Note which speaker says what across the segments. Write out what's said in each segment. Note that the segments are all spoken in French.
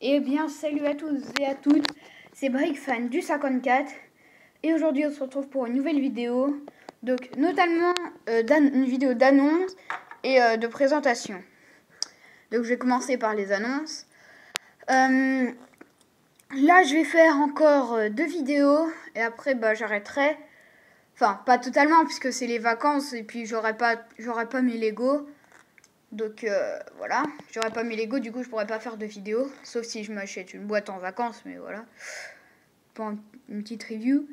Speaker 1: Eh bien, salut à tous et à toutes, c'est BrickFan du 54 et aujourd'hui on se retrouve pour une nouvelle vidéo, donc notamment euh, une vidéo d'annonce et euh, de présentation. Donc je vais commencer par les annonces. Euh, là je vais faire encore deux vidéos et après bah, j'arrêterai. Enfin pas totalement puisque c'est les vacances et puis j'aurai pas, pas mes Lego. Donc euh, voilà, j'aurais pas mis Lego, du coup je pourrais pas faire de vidéo, sauf si je m'achète une boîte en vacances, mais voilà. Pour une petite review.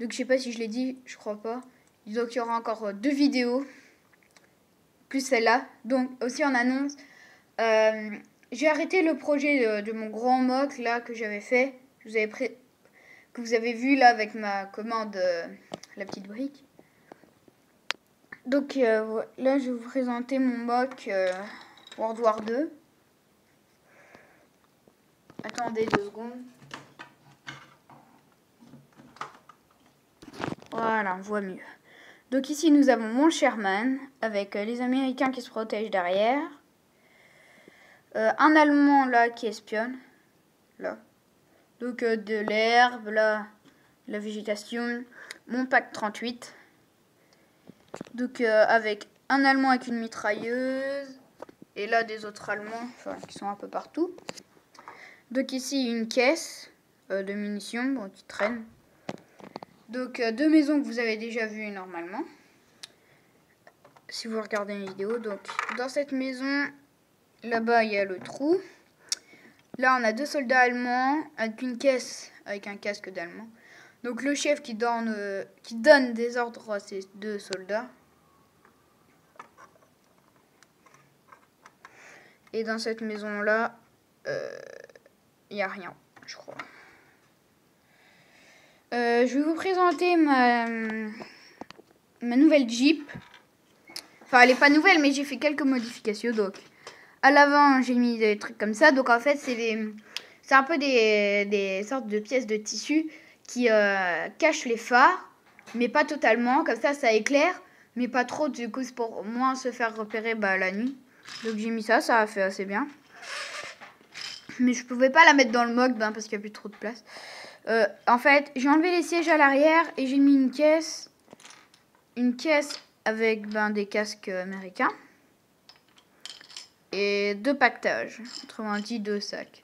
Speaker 1: Donc je sais pas si je l'ai dit, je crois pas. Donc il y aura encore euh, deux vidéos, plus celle-là. Donc aussi en annonce, euh, j'ai arrêté le projet de, mon grand mock là que j'avais fait, que vous avez, que vous avez vu là avec ma commande, la petite brique. Donc euh, là, je vais vous présenter mon mock euh, World War 2. Attendez deux secondes. Voilà, on voit mieux. Donc ici, nous avons mon Sherman avec euh, les Américains qui se protègent derrière. un Allemand là qui espionne. Là. Donc de l'herbe, là, la végétation. Mon pack 38 donc euh, avec un Allemand avec une mitrailleuse. Et là des autres Allemands, qui sont un peu partout. Donc ici une caisse euh, de munitions qui traîne. Donc euh, deux maisons que vous avez déjà vues normalement. Si vous regardez une vidéo. Donc dans cette maison, là-bas il y a le trou. Là on a deux soldats allemands avec une caisse avec un casque d'allemand. Donc le chef qui donne, qui donne des ordres à ses deux soldats. Et dans cette maison-là, il euh, n'y a rien, je crois. Euh, je vais vous présenter ma, nouvelle Jeep. Enfin, elle n'est pas nouvelle, mais j'ai fait quelques modifications. Donc, à l'avant, j'ai mis des trucs comme ça. Donc, en fait, c'est un peu des, sortes de pièces de tissu qui euh, cachent les phares, mais pas totalement. Comme ça, ça éclaire, mais pas trop. Du coup, c'est pour moins se faire repérer bah, la nuit. Donc j'ai mis ça, ça a fait assez bien. Mais je pouvais pas la mettre dans le mock ben, parce qu'il n'y a plus trop de place. Euh, en fait, j'ai enlevé les sièges à l'arrière et j'ai mis une caisse. Une caisse avec ben, des casques américains. Et deux pactages. Autrement dit, deux sacs.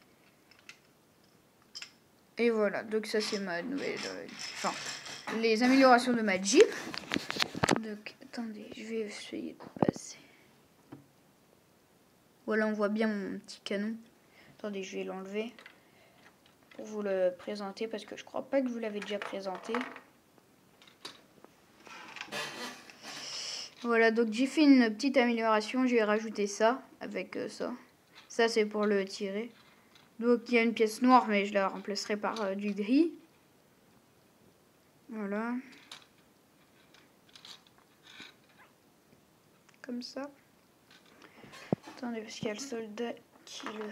Speaker 1: Et voilà, donc ça c'est ma nouvelle... Euh, enfin, les améliorations de ma Jeep. Donc, attendez, je vais essayer de passer. Voilà, on voit bien mon petit canon. Attendez, je vais l'enlever pour vous le présenter parce que je crois pas que vous l'avez déjà présenté. Voilà, donc j'ai fait une petite amélioration. J'ai rajouté ça avec euh, ça. Ça, c'est pour le tirer. Donc, il y a une pièce noire, mais je la remplacerai par euh, du gris. Voilà. Comme ça. Attendez, parce qu'il y a le soldat qui le...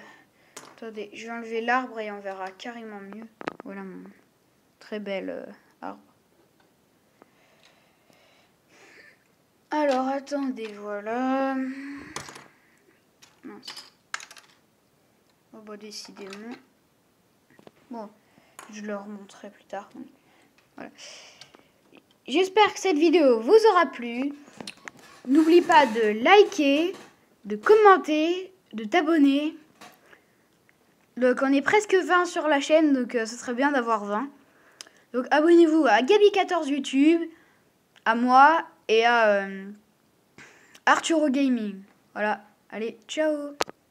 Speaker 1: Attendez, je vais enlever l'arbre et on verra carrément mieux. Voilà mon très bel euh, arbre. Alors, attendez, voilà. Décidément. Bon, je le remontrerai plus tard. Voilà. J'espère que cette vidéo vous aura plu. N'oublie pas de liker, de commenter, de t'abonner. Donc on est presque 20 sur la chaîne, donc euh, ce serait bien d'avoir 20. Donc abonnez-vous à Gabi14 YouTube, à moi et à euh, Arturo Gaming. Voilà, allez, ciao